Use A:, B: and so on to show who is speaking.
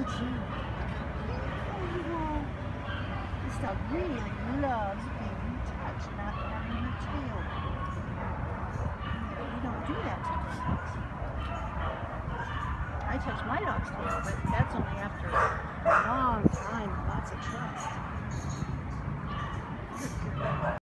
A: at you. Oh, this dog really loves being touched, not having her tail. You don't do that to dogs. I touch my dog's tail, but